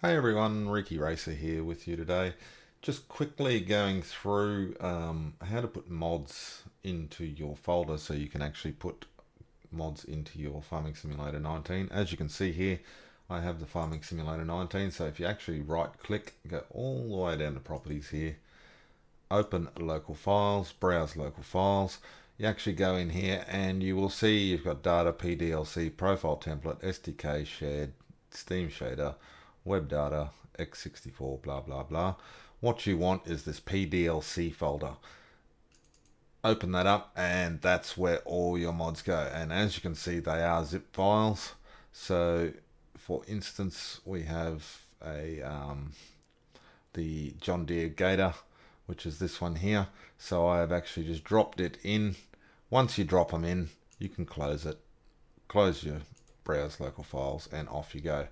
Hey everyone, Reeky Racer here with you today. Just quickly going through um, how to put mods into your folder so you can actually put mods into your Farming Simulator 19. As you can see here, I have the Farming Simulator 19. So if you actually right click, go all the way down to properties here, open local files, browse local files. You actually go in here and you will see you've got data, PDLC, profile template, SDK shared, Steam shader, web data, x64, blah, blah, blah. What you want is this PDLC folder. Open that up and that's where all your mods go. And as you can see, they are zip files. So for instance, we have a um, the John Deere Gator, which is this one here. So I have actually just dropped it in. Once you drop them in, you can close it. Close your browse local files and off you go.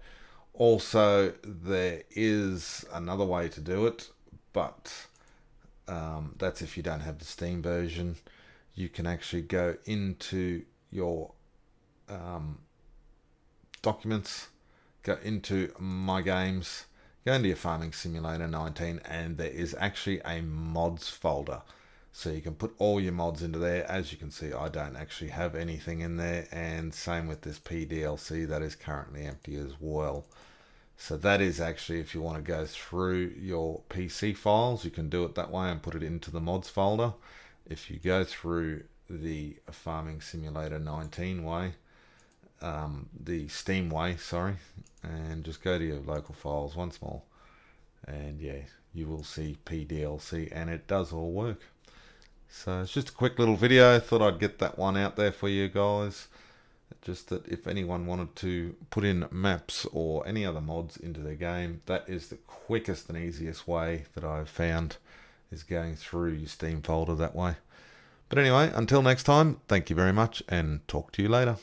Also, there is another way to do it, but um, that's if you don't have the Steam version. You can actually go into your um, documents, go into My Games, go into your Farming Simulator 19, and there is actually a mods folder. So you can put all your mods into there. As you can see, I don't actually have anything in there. And same with this PDLC, that is currently empty as well. So that is actually, if you want to go through your PC files, you can do it that way and put it into the mods folder. If you go through the Farming Simulator 19 way, um, the Steam way, sorry, and just go to your local files once more. And yeah, you will see PDLC and it does all work. So it's just a quick little video. I thought I'd get that one out there for you guys. Just that if anyone wanted to put in maps or any other mods into their game, that is the quickest and easiest way that I've found is going through your Steam folder that way. But anyway, until next time, thank you very much and talk to you later.